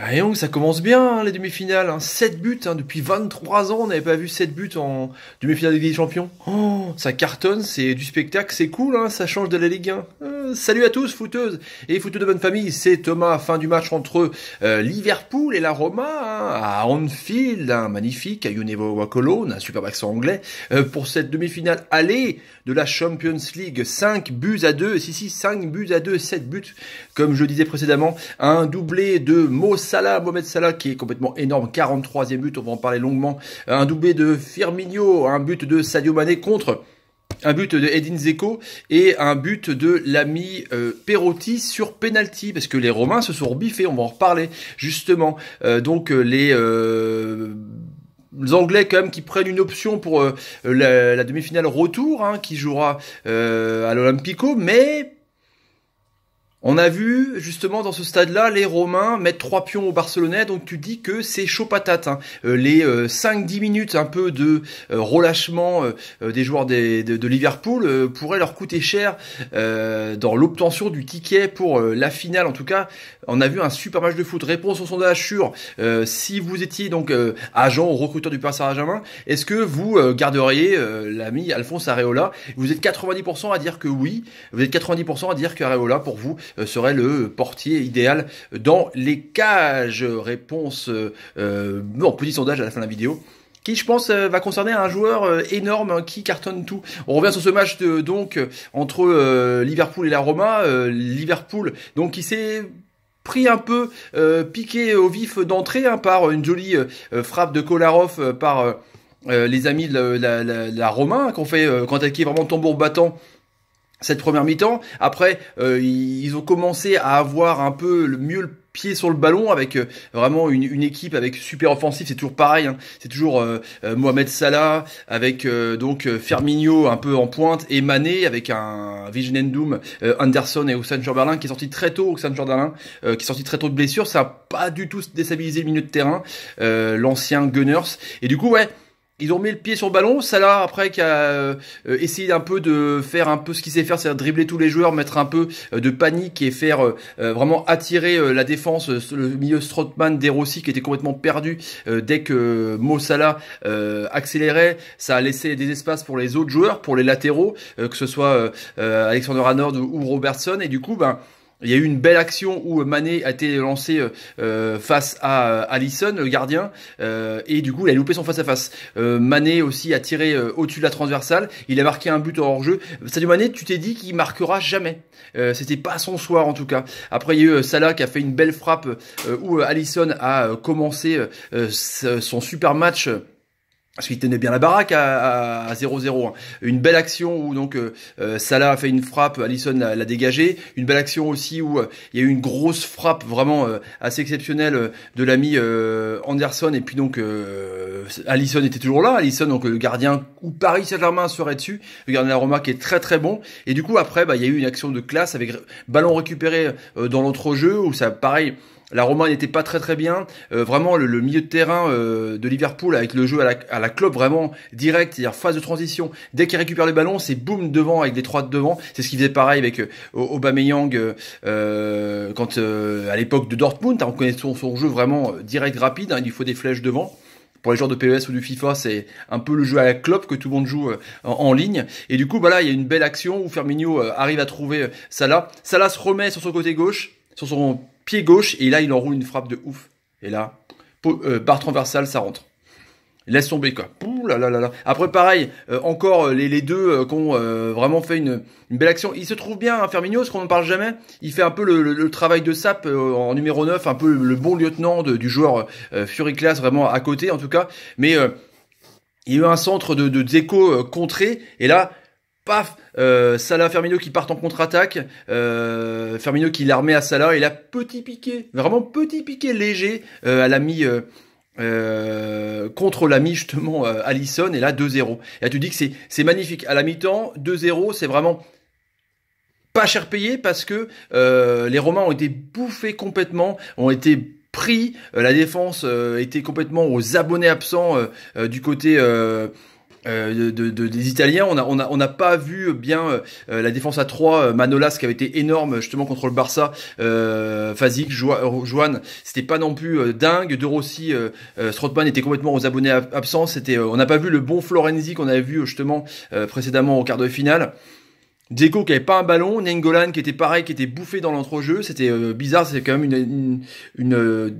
Ah, donc, ça commence bien, hein, les demi-finales. 7 hein. buts, hein. depuis 23 ans, on n'avait pas vu 7 buts en demi-finale de Ligue des Champions. Oh, ça cartonne, c'est du spectacle, c'est cool, ça change de la Ligue 1. Euh, salut à tous, footeuses et footeux de bonne famille, c'est Thomas, fin du match entre euh, Liverpool et la Roma, à Anfield, magnifique, à Yunevo Wakolo, un super accent anglais, euh, pour cette demi-finale aller de la Champions League. 5 buts à 2, si si, 5 buts à 2, 7 buts, comme je disais précédemment, un doublé de Moss Salah, Mohamed Salah qui est complètement énorme, 43e but, on va en parler longuement. Un doublé de Firmino, un but de Sadio Mané contre un but de Edin Zeko et un but de l'ami euh, Perotti sur penalty parce que les Romains se sont rebiffés, on va en reparler justement. Euh, donc euh, les Anglais quand même qui prennent une option pour la, demi-finale retour hein, qui jouera à l'Olympico, mais on a vu justement dans ce stade-là les Romains mettre trois pions au Barcelonais, donc tu dis que c'est chaud patate. Hein. Euh, les 5-10 euh, minutes un peu de euh, relâchement des joueurs de, Liverpool pourraient leur coûter cher dans l'obtention du ticket pour la finale. En tout cas, on a vu un super match de foot. Réponse au sondage sur si vous étiez donc agent ou recruteur du Paris Saint-Germain, est-ce que vous garderiez l'ami Alphonse Areola? Vous êtes 90% à dire que oui, vous êtes 90% à dire qu'Areola pour vous euh, serait le portier idéal dans les cages Réponse euh, en petit sondage à la fin de la vidéo qui je pense euh, va concerner un joueur énorme hein, qui cartonne tout. On revient sur ce match donc entre Liverpool et la Roma. Liverpool donc qui s'est un peu piqué au vif d'entrée hein, par une jolie frappe de Kolarov par les amis de la, la, la, Roma qu'on fait quand elle qui est vraiment tambour battant cette première mi-temps. Après, euh, ils ont commencé à avoir un peu le mieux le pied sur le ballon avec euh, vraiment une, une, équipe avec super offensif. C'est toujours pareil. Hein. C'est toujours euh, Mohamed Salah avec donc Firmino un peu en pointe et Mané avec un Vision Anderson et Ousmane Chamberlain qui est sorti très tôt. Ousmane Chamberlain qui est sorti très tôt de blessure. Ça a pas du tout déstabilisé le milieu de terrain. L'ancien Gunners. Et du coup, ouais ils ont mis le pied sur le ballon. Salah après qui a euh, essayé un peu de faire un peu ce qu'il sait faire, c'est-à-dire dribbler tous les joueurs, mettre un peu euh, de panique et faire euh, vraiment attirer la défense, le milieu Strootman, Derossi qui était complètement perdu dès que Mo Salah accélérait. Ça a laissé des espaces pour les autres joueurs, pour les latéraux, que ce soit Alexander Arnold ou Robertson. Et du coup, ben il y a eu une belle action où Mané a été lancé euh, euh, face à euh, Allison, le gardien, et du coup il a loupé son face à face. Mané aussi a tiré au-dessus de la transversale, il a marqué un but hors jeu. Sadio Mané, tu t'es dit qu'il marquera jamais. C'était pas son soir en tout cas. Après il y a eu Salah qui a fait une belle frappe où Allison a commencé son super match parce qu'il tenait bien la baraque à 0-0. Hein. Une belle action où donc euh, euh, Salah a fait une frappe, Allison l'a dégagé. Une belle action aussi où euh, il y a eu une grosse frappe vraiment assez exceptionnelle de l'ami Anderson. Et puis donc Allison était toujours là. Allison donc le gardien où Paris Saint-Germain serait dessus. Le gardien de la Roma qui est très très bon. Et du coup après bah, il y a eu une action de classe avec ballon récupéré dans l'autre jeu où ça pareil la Roma n'était pas très très bien. Euh, vraiment le, milieu de terrain euh, de Liverpool avec le jeu à la, à la clope vraiment direct, c'est-à-dire phase de transition. Dès qu'il récupère les ballons, c'est boum devant avec des trois de devant. C'est ce qu'il faisait pareil avec euh, Aubameyang euh, quand à l'époque de Dortmund. On connaît son, jeu vraiment direct rapide. Hein, il faut des flèches devant. Pour les joueurs de PES ou du FIFA, c'est un peu le jeu à la clope que tout le monde joue en, ligne. Et du coup, voilà, il y a une belle action où Firmino arrive à trouver Salah. Salah se remet sur son côté gauche, sur son pied gauche, et là, il enroule une frappe de ouf. Et là, euh, barre transversale, ça rentre. Laisse tomber quoi. là, là, là, Après pareil, euh, encore euh, les, deux qui ont vraiment fait une, belle action. Il se trouve bien, hein, Fermino, ce qu'on ne parle jamais. Il fait un peu le, travail de sap en numéro 9, un peu le, bon lieutenant du joueur Fury Class, vraiment à côté en tout cas. Mais il y a eu un centre de, de Zeko contré, et là, paf, euh, Salah, Fermino qui partent en contre-attaque, euh, Fermino qui l'armée à Salah, et là, petit piqué, vraiment petit piqué léger euh, à l'ami... Euh, contre l'ami justement Allison et là 2-0. Et là tu dis que c'est magnifique. À la mi-temps 2-0, c'est vraiment pas cher payé parce que les Romains ont été bouffés complètement, ont été pris. la défense était complètement aux abonnés absents du côté euh, de, des Italiens. On n'a on a, on a pas vu bien la défense à 3, Manolas qui avait été énorme justement contre le Barça, euh, Fazik, Joan, c'était pas non plus dingue. De Rossi, Strootman était complètement aux abonnés absents. C'était, on n'a pas vu le bon Florenzi qu'on avait vu justement précédemment au quart de finale. Dzeko qui avait pas un ballon, Nengolan qui était pareil, qui était bouffé dans l'entrejeu, c'était bizarre, c'est quand même une, une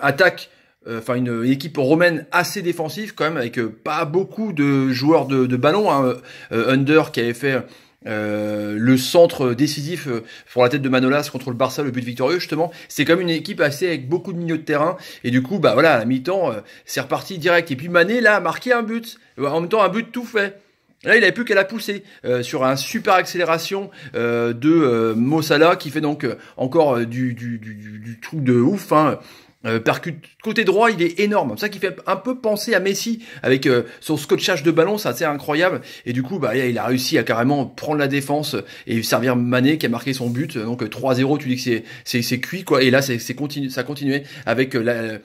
attaque euh, enfin une, équipe romaine assez défensive quand même avec euh, pas beaucoup de joueurs de, de ballon. Hein. Euh, Under qui avait fait le centre décisif pour la tête de Manolas contre le Barça, le but victorieux justement. C'est même une équipe assez avec beaucoup de milieux de terrain et du coup bah voilà à mi-temps c'est reparti direct et puis Mané là a marqué un but en même temps un but tout fait. Là, il avait plus qu'à la pousser sur un super accélération de Mossala qui fait donc encore du, du, du, du, truc de ouf. Hein. Euh, percute côté droit, il est énorme. C'est ça qui fait un peu penser à Messi avec euh, son scotchage de ballon, c'est assez incroyable. Et du coup, bah, il a réussi à carrément prendre la défense et servir Mané qui a marqué son but. Donc 3-0, tu dis que c'est c'est cuit quoi. Et là, c'est c'est continu, ça continuait avec euh, la,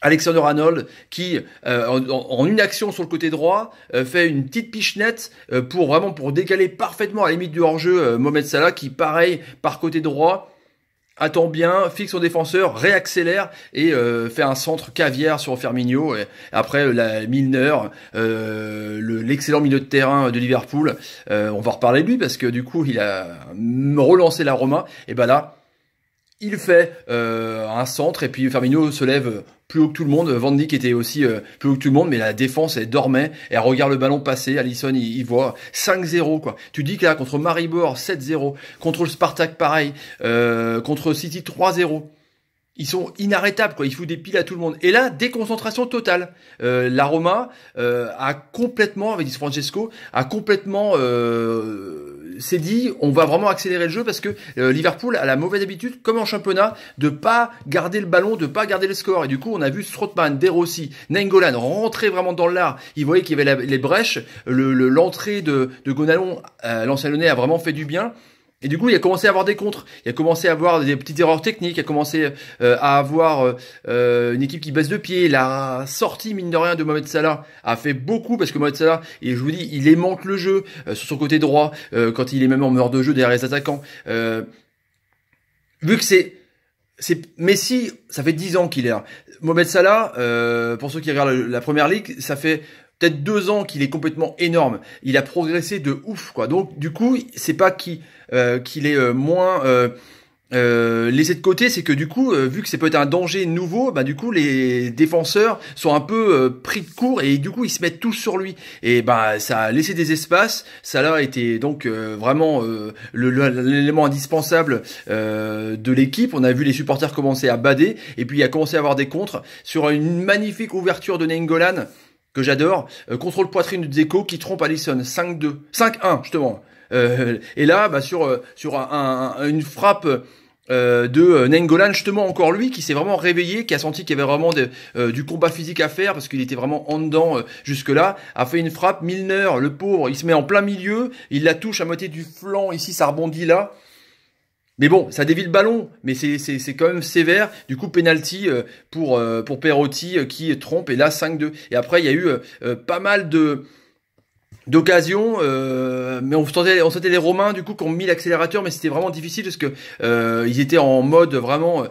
Alexander Arnold qui en, une action sur le côté droit fait une petite pichenette pour vraiment pour décaler parfaitement à la limite du hors-jeu Mohamed Salah qui pareil par côté droit attend bien, fixe son défenseur, réaccélère et euh, fait un centre caviar sur Firmino. Et après la Milner, euh, l'excellent milieu de terrain de Liverpool, euh, on va reparler de lui parce que du coup il a relancé la Roma. Et ben là, il fait un centre et puis Firmino se lève plus haut que tout le monde. Van Dijk était aussi euh, plus haut que tout le monde, mais la défense, elle dormait. Elle regarde le ballon passer. Allison, il, voit 5-0, quoi. Tu dis que là, contre Maribor, 7-0. Contre le Spartak, pareil. Euh, contre City, 3-0. Ils sont inarrêtables, quoi. Ils foutent des piles à tout le monde. Et là, déconcentration totale. Euh, la Roma a complètement, avec Francesco, a complètement s'est dit on va vraiment accélérer le jeu parce que euh, Liverpool a la mauvaise habitude, comme en championnat, de pas garder le ballon, de pas garder le score. Et du coup, on a vu Strootman, De Rossi, Nengolan rentrer vraiment dans l'art. Ils voyaient qu'il y avait les brèches. L'entrée de, de Gonalon, euh, l'ancien a vraiment fait du bien. Et du coup, il a commencé à avoir des contres. Il a commencé à avoir des petites erreurs techniques. Il a commencé euh, à avoir euh, euh, une équipe qui baisse de pied. La sortie, mine de rien, de Mohamed Salah a fait beaucoup parce que Mohamed Salah, et je vous dis, il aimante le jeu sur son côté droit quand il est même en meurtre de jeu derrière les attaquants. vu que c'est c'est Messi, ça fait 10 ans qu'il est là. Mohamed Salah, pour ceux qui regardent la première ligue, ça fait peut-être deux ans qu'il est complètement énorme. Il a progressé de ouf, quoi. Donc, du coup, c'est pas qu'il euh, qu'il est euh, moins euh, euh, laissé de côté, c'est que du coup, vu que c'est peut-être un danger nouveau, bah du coup les défenseurs sont un peu pris de court et du coup ils se mettent tous sur lui. Et bah ça a laissé des espaces. Ça là a été donc vraiment l'élément indispensable de l'équipe. On a vu les supporters commencer à bader et puis il a commencé à avoir des contres sur une magnifique ouverture de Nengolan que j'adore. Euh, contrôle poitrine de Zeko qui trompe Allison 5-2, 5-1 justement. Euh, et là, bah, sur euh, sur un, une frappe de Nengolan, justement encore lui qui s'est vraiment réveillé, qui a senti qu'il y avait vraiment du combat physique à faire parce qu'il était vraiment en dedans jusque là, a fait une frappe. Milner, le pauvre, il se met en plein milieu, il la touche à moitié du flanc ici, ça rebondit là. Mais bon, ça dévie le ballon, mais c'est quand même sévère. Du coup, penalty euh, pour euh, pour Perotti euh, qui trompe et là 5-2. Et après, il y a eu pas mal de d'occasions, mais on sentait, on sentait les Romains du coup qui ont mis l'accélérateur, mais c'était vraiment difficile parce que ils étaient en mode vraiment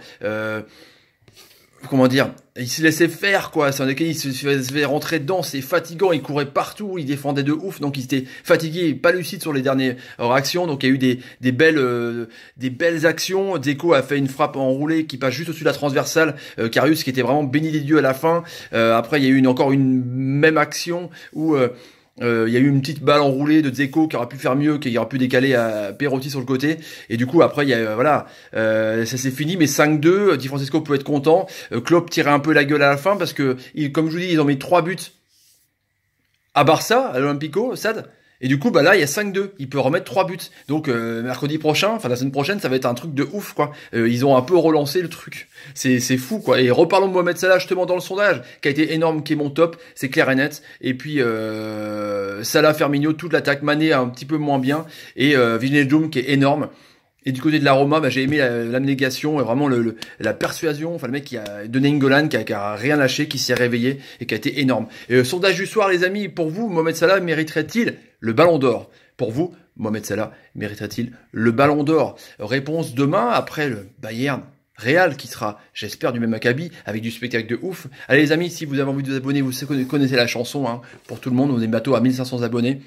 comment dire, il se laissait faire quoi, c'est un il se faisait rentrer dedans, c'est fatigant, il courait partout, il défendait de ouf, donc il était fatigué, pas lucide sur les dernières actions, donc il y a eu des, des belles euh, des belles actions, Deco a fait une frappe enroulée qui passe juste au-dessus de la transversale, euh, Carius qui était vraiment béni des dieux à la fin, euh, après il y a eu encore une même action où euh, il y a eu une petite balle enroulée de Zeko qui aurait pu faire mieux, qui aurait pu décaler à Perotti sur le côté. Et du coup, après, il y a, euh, voilà, euh, ça s'est fini, mais 5-2. Di Francesco peut être content. Klopp tirait un peu la gueule à la fin parce que, comme je vous dis, ils ont mis trois buts à Barça, à l'Olympico, Sad. Et du coup, bah là, il y a 5-2. Il peut remettre 3 buts. Donc, euh, mercredi prochain, enfin la semaine prochaine, ça va être un truc de ouf, quoi. Euh, ils ont un peu relancé le truc. C'est, c'est fou, quoi. Et reparlons de Mohamed Salah, justement, dans le sondage, qui a été énorme, qui est mon top. C'est clair et net. Et puis, euh, Salah, Firmino, toute l'attaque. Mané un petit peu moins bien. Et euh, Doom, qui est énorme. Et du côté de la Roma, bah, j'ai aimé l'abnégation et vraiment le, la persuasion. Enfin, le mec qui a donné Ingolan, qui qui a rien lâché, qui s'est réveillé et qui a été énorme. Et, euh, sondage du soir, les amis, pour vous, Mohamed Salah mériterait-il le Ballon d'Or? Pour vous, Mohamed Salah mériterait-il le Ballon d'Or? Réponse demain après le Bayern. Real qui sera, j'espère, du même acabit, avec du spectacle de ouf. Allez les amis, si vous avez envie de vous abonner, vous connaissez la chanson, hein, pour tout le monde, on est bateau à 1500 abonnés.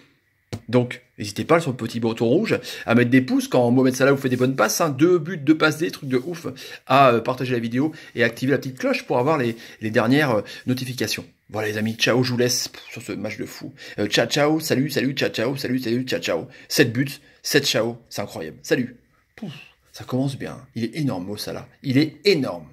Donc, n'hésitez pas sur le petit bouton rouge à mettre des pouces quand Mohamed Salah vous fait des bonnes passes, hein, deux buts, deux passes, des trucs de ouf, à euh, partager la vidéo et activer la petite cloche pour avoir les, dernières euh, notifications. Voilà les amis, ciao, je vous laisse sur ce match de fou. Euh, ciao, ciao, salut, salut, ciao, ciao, salut, salut, ciao, ciao. 7 buts, 7 ciao, c'est incroyable. Salut. ça commence bien. Il est énorme, Mo Salah. Il est énorme.